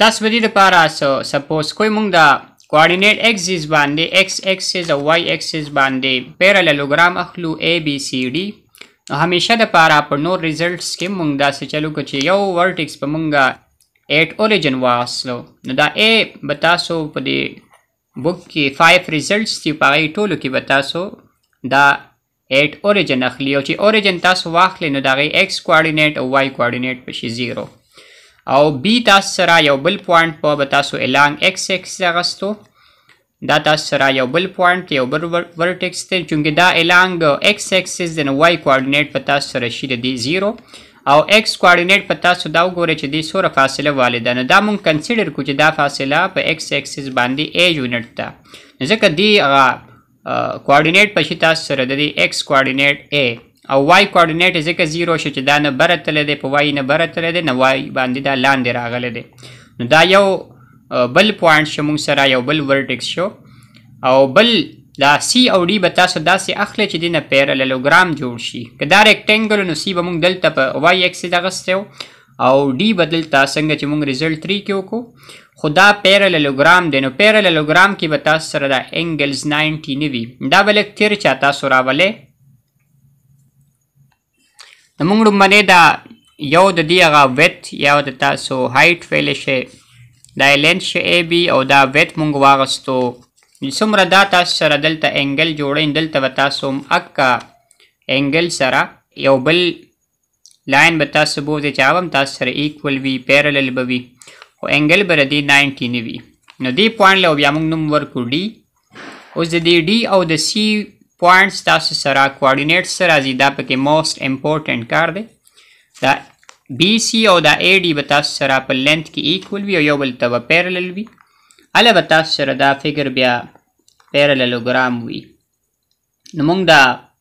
تاسو به دې لپاره سو سپوز کوی مونږ دا کوارډینیټ اکسس باندې ایکس اکسس او وای اکسس باندې پیراللوګرام اخلو ای بی سی ډی نو همیشه د پاره په نور ریزلټس کې مونږ دا څه چلو کو چې یو ورټیکس په مونږه 8 اوریجن واسلو نو دا ای به تاسو په دې بوک کې 5 ریزلټس دی په ټولو کې به تاسو دا ایټ اوریجن اخلي او چې اوریجن تاسو واخلې نو د هغې ایکس کوارډینیټ او وای کوارډینیټ به شي زیرو او بي تاسو سره یو بل پوینټ په به تاسو الانګ ایکس ایکس اغستو دا تاسو سره یو بل پوینټ یو بل ورټیکس دی چونکې دا الانګ ایکس ایکسس د نو وای کوارډینیټ په تاسو سره شي د دې زیرو او ایکس کوارډینیټ په تاسو دا وګورئ چې دې څوره فاصله والده نو دا مونږ کنسیډر کو چې دا فاصله په ایکس ایکسس باندې ایج یونټ ده ځکه دې هغه کوارډینیټ پشي تاسو سره د دې ایکس کوارډینیټ ای او وای کوارډینیټ ځکه زیرو شو چې دا نه بره تللی دی په وای نه بره تللی دی نه وای باندې دا لاندې راغلی دی نو دا یو بل پوینټ شو موږ سره یو بل ورټکس شو او بل دا سی او ډي به تاسو داسې اخلئ چې دینه پیرللوګرام جوړ شي که دا ریکټنګل نو سی به موږ دلته په وای ایکسې دغستی او ډي به دلته څنګه چې موږ ریزلټ تري کې وکړو خو دا پیرللوګرام دی نو پیرللوګرام کې به تاسو سره دا انګلز 90 نه وي دا به لږ تیر چا تاسو راولې نو موږ لومړی دا یو د دې هغه ویت یا د تاسو هایټ ویلی شئ دا یې لینت شي ای بي او دا ویت موږ واغستو څومره دا تاسو سره دلته انګل جوړئ دلته به تاسو هم اکه انګل سره یو بل لاین به تاسو بوځي چې هغه هم تاسو سره ایکول وي پیرلل به وي خو انګل به د دې 90 نه وي نو دې پوینټ له بیا موږ نوم ورکو ډي اوس د دې ډي او د سی پوینټ تاسو سره کوارډینیټ سره راځي دا پکې موست امپورټنټ کار دی دا بي سي او دا اي ډي به تاسو سره په لینث کې ایکول وي او یو بل ته به پیرلل وي هله به تاسو سره دا فګر بیا پیرللوګرام وي نو موږ دا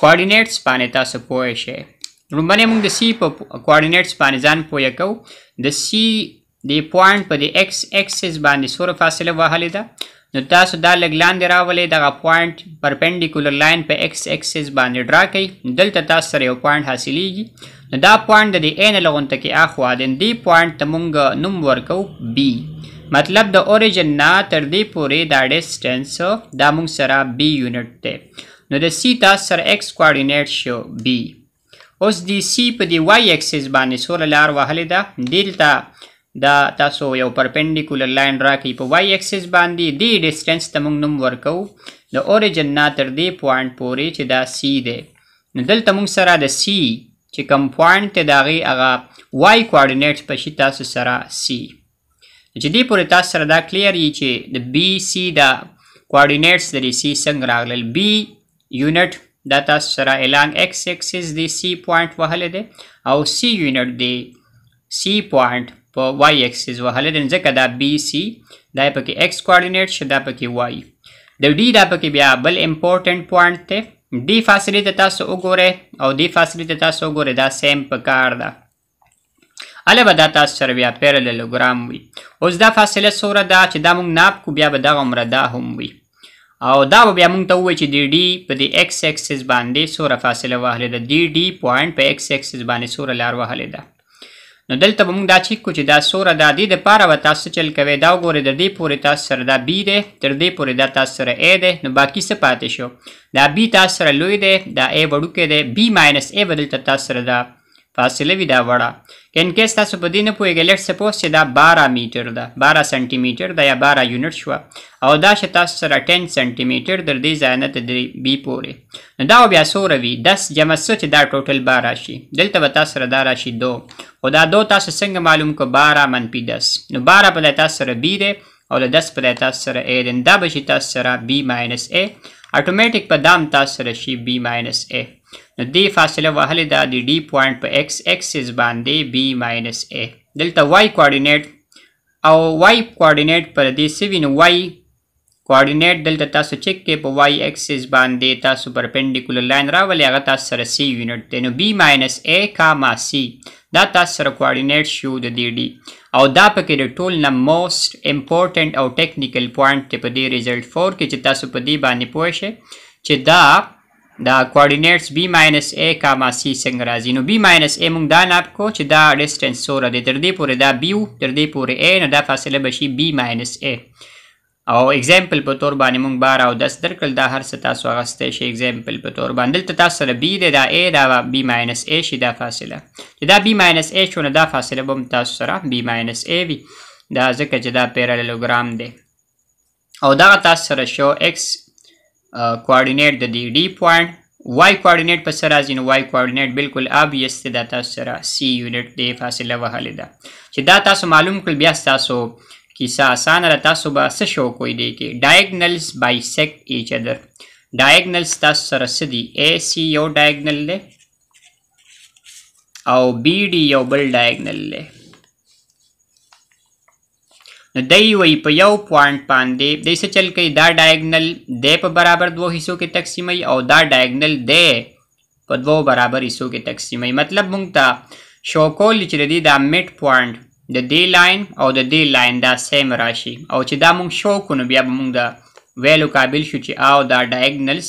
کوارډینیټس باندې تاسو پوه شئ لومبنه موږ د سی په کوارډینیټس باندې ځان پوه کو د سی د پوینټ په د ایکس اکسس باندې سور فاصله وهلې ده نو تاسو دا لګ لاندې راولې دغه پوینټ پرپندیکولر لاین په ایکس اکسس باندې ډرا کړئ دلته تاسو سره یو پوینټ حاصلېږي نو دا پوینټ د دې عین لغونته کې اخوا د دې پوینټ ته مونږ نوم ورکو بی مطلب د اوریجن نه تر دې پورې دا ډیسټنس دا مونږ سره بی یونټ دی نو د سی دا سر ایکس کوارډینیټ شو بی اوس دی سی په دی وای ایکسس باندې سوله لار وهلې ده دلته دا تاسو یو پرپندیکولر لاین راکې په وای ایکسس باندې دی ډیسټنس ته موږ نوم ورکو د اوریجن نه تر دې پوینټ پورې چې دا سی دی نو دلته موږ سره د سی چې کوم پوینټ ته داغي هغه وای کوارډینیټ په شي تاسو سره سی چې دې پورې تاسو سره دا کلیر یي چې د بي سي دا کوارډینیټس د دې سي څنګه راغلل بي یونټ دا تاسو سره الانګ ایکس ایکسس دی سی پوینټ وهلی دی او سی یونټ دی سی پوینټ په وای ایکسس وهلی دی ځکه دا بی سی دا پکې ایکس کوارډینیټ شه دا پکې وای د ډي دا پکې بیا بل امپورټنټ پوینټ دی دی فاصلې ته تاسو وګورئ او دی فاصلې ته تاسو وګورئ دا سیم په کار ده اله به دا تاسو سره بیا پیرللوګرام وي اوس دا فاصله څومره ده چې دا موږ ناپ کو بیا به دغه عمره دا هم وي او دا به بیا موږ ته ووایي چې دی ډي په دې ایکس اکسس باندې څومره فاصله وهلې ده دی ډي پوینټ په ایکس اکسس باندې څومره لار وهلې ده نو دلته به موږ دا چیک کړو چې دا څومره ده دې دپاره به تاسو چل کوئ دا وګورئ د دې پورې تاسو سره دا بي دی تر دې پورې دا تاسو سره ای دی نو باقي څه پاتې شو دا بي تاسو سره لوی دی دا ای وړوکی دی بي ماینس ای به دلته تاسو سره دا فاصله وي دا وړه که ان کیس تاسو په دې نه پوهېږئ لیټ سپوز چې دا بارا میټر ده بارا سانټي میټر ده یا بارا یونټ شوه او دا چې تاسو سره ټین سانټي میټر در دې ځای نه تدري بي پورې نو دا بیا څومره وي دس جمع څه چې دا ټوټل بار راشي دلته به تاسو سره دا راشي دو خو دا دو تاسو څنګه معلوم کو بارا منفي دس نو بارا په تاسو سره بي دی او له داس پر تاسو سره a دین دا به شي تاسو سره b ماینس a اتوماتیک په دام تاسو سره شي b ماینس a نو دې فاصله وهلې ده د d پوینټ په x اکسس باندې b ماینس a دلته y کوارډینیټ او y کوارډینیټ پر دې سوي نو y کوارډینیټ دلته تاسو چک کې په y اکسس باندې تاسو پرپندیکولر لاین راولې هغه تاسو سره c یونټ دی نو b ماینس a کاما c دا تاسو سره کوارډینیټ شو د دې ډي او دا پکې د ټول نه موست امپورټنت او ټیکنیکل پوینټ ته په دې ریزلټ 4 کې چې تاسو په دې باندې پوه شئ چې دا دا کوارډینیټس b ماینس a کاما c څنګه راځي نو b ماینس a موږ دا ناب کو چې دا ډیسټنس سوره دی تر دې پورې دا b تر دې پورې a نه دا فاصله بشي b ماینس a او اگزامپل په تور باندې مونږ بار او دس درکړل دا هر څه تاسو غسته شي اگزامپل په تور باندې دلته تاسو سره بی دی دا ای دا بی ماینس ای شي دا فاصله چې دا بی ماینس ای شونه دا فاصله به تاسو سره بی ماینس ای وي دا ځکه چې دا پیراللوګرام دی او دا تاسو سره شو ایکس کوارډینیټ د دی ډی پوینټ وای کوارډینیټ په سر راځي نو وای کوارډینیټ بالکل اب یس ته دا تاسو سره سی یونټ دی فاصله وهلې ده چې دا تاسو معلوم کړ بیا تاسو کیسه اسانه ده تاسو به څه شو کوی دی کې ډایګنلز بایسیکټ ایچ ادر ډایګنلز تاسو سره څه دي اے سی یو ډایګنل دی او بی ډی یو بل ډایګنل دی نو دی وی په یو پوینټ باندې دی څه چل کوي دا ډایګنل دی په برابر دوه حصو کې تقسیموي او دا ډایګنل دی په دوه برابر حصو کې تقسیموي مطلب مونږ ته شو کول چې د دې دا میډ پوینټ د دې لاین او د دې لاین دا سیم راشي او چې دا مونږ شو کو نو بیا به مونږ د ویلو قابل شو چې او دا ډایګنلز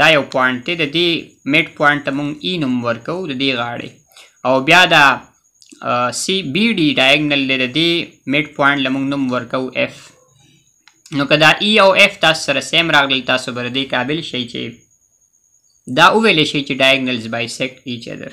دا یو پوینټ دی د دې میډ پوینټ ته مونږ ای e نوم ورکو د دې غاړې او بیا دا سی بی ډي ډایګنل دی د دې میډ پوینټ لمونږ نوم ورکو اف نو که دا ای e او اف تاسو سره سیم راغلی تاسو بر دې قابل شئ چې دا وویل شي چې ډایګنلز بایسیکټ ایچ ادر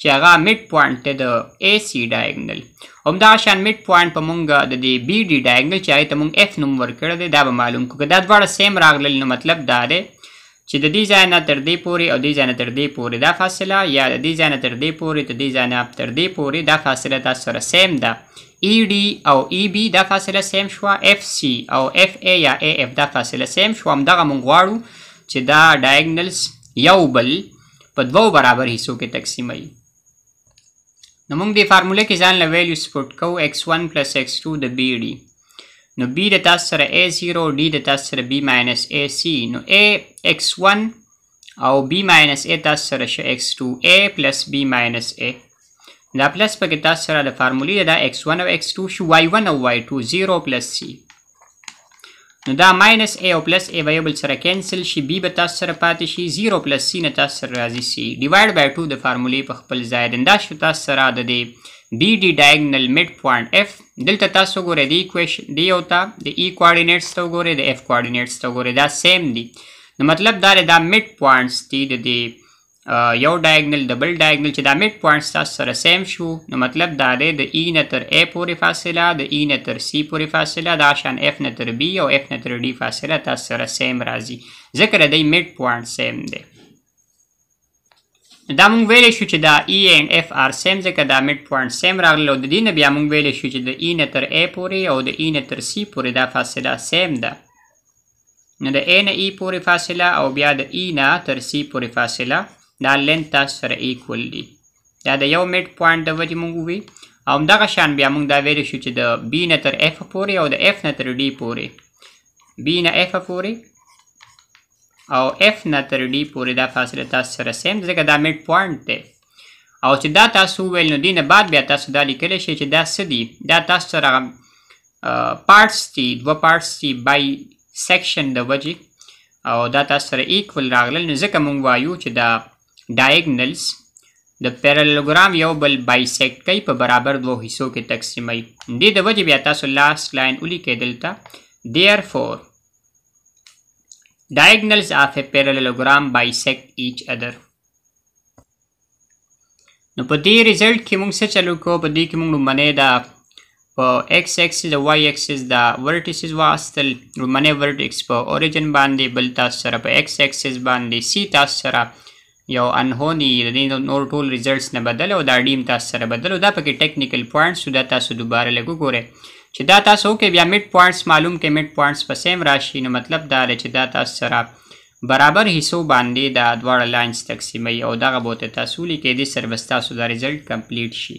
چې هغه میډ پوینټ ته د ای سی ډایګنل همدا شان میډ پوینټ په مونږ د دې بی ډی ډایګنل چې هغه ته مونږ اف نوم ورکړ دی دا به معلوم کو که دا دواړه سیم راغلل نو مطلب دا دی چې د دې ځای نه تر دې پورې او دې ځای نه تر دې پورې دا فاصله یا د دې ځای نه تر دې پورې د دې ځای نه تر دې پورې دا فاصله تاسو سره سیم ده ای e ډي او ای e بي دا فاصله سیم شوه اف سي او اف ای یا ای اف دا فاصله سیم شوه همدغه مونږ غواړو چې دا ډایګنلز یو بل په دوو برابر حصو کې تقسیموي نو موږ دې فارموله کې ځان له ویلیوز پټ کوو ایکس ون پلس ایکس ټو د بي ډي نو بي د تاسو سره اے زیرو ډي د تاسو سره بي ماینس اے سي نو اے ایکس ون او بي ماینس اے تاسو سره شو ایکس ټو اے پلس بي ماینس اے دا پلس پکې تاسو سره د فارمولې دا ایکس ون او ایکس ټو شو وای ون او وای ټو زیرو پلس سي نو دا ماینس ای او پلس ای به یو بل سره کینسل شي بی به تاسو سره پاتې شي 0 پلس سی نه تاسو سره راځي سی ډیوایډ بای 2 د فارمولې په خپل ځای د دا شو تاسو سره د دی بی ډی ډایګنل میډ پوینټ اف دلته تاسو ګورئ د ایکویشن دی او تا د ای کوارډینیټس ته ګورئ د اف کوارډینیټس ته ګورئ دا سیم دي نو مطلب دا دا میډ پوینټس دي د دی یو ډایګنل د بل ډایګنل چې دا میډ پوینټ تاسو سره سیم شو نو مطلب دا دی د ای e نه تر ای پورې فاصله د ای e نه تر سی پورې فاصله دا شان اف نه تر بی او اف نه تر ډی فاصله تاسو سره سیم راځي ځکه د دې میډ پوینټ سیم دی دا مونږ ویلی شو چې دا ای اینډ اف آر سیم ځکه دا میډ پوینټ سیم راغله او د دې نه بیا مونږ ویلی شو چې د ای e نه تر ای پورې او د ای نه تر سی پورې دا فاصله سیم ده نو د ای نه ای پورې فاصله او بیا د ای نه تر سی پورې فاصله دا لینت تاسو سره ایکول دي دا د یو میډ پوینټ د وجې مونږ وی او دغه شان بیا مونږ دا ویلی شو چې د بی نه تر اف پورې او د اف نه تر ډي پورې بی نه اف پورې او اف نه تر ډي پورې دا فاصله تاسو سره سیم ځکه دا میډ پوینټ دی او چې دا تاسو ویل نو دینه بعد بیا تاسو دا لیکلی شئ چې دا څه دي دا تاسو سره پارټس دي دوه پارټس دي بای سیکشن د وجې او دا تاسو سره ایکول راغلل نو ځکه مونږ وایو چې دا ډایګنلز د پیرالوګرام یو بل بایسیکټ کوي په برابر دوه حصو کې تقسیموي دې د وجې بیا تاسو لاس لاین ولیکئ دلته دیئر فور ډایګنلز آف اے پیرالوګرام بایسیکټ ایچ ادر نو په دې ریزلټ کې موږ څه چلو کو په دې کې موږ لومبنه دا په ایکس اکسس او وای اکسس دا ورټیسز واستل لومبنه ورټیکس په اوریجن باندې بل تاسو سره په ایکس اکسس باندې سی تاسو سره یو انهونی د دې نور ټول ریزلټس نه بدل او دا ډیم تاسو سره بدل دا پکې ټیکنیکل پوینټس دا تاسو دوباره لګو ګوره چې دا تاسو کې بیا میډ پوینټس معلوم کې میډ پوینټس په سیم راشي نو مطلب دا چې دا تاسو سره برابر حصو باندی دا دواړه لاینز تقسیموی او دغه بوته تاسو ولیکی دی سره به ستاسو دا ریزلټ کمپلیټ شی.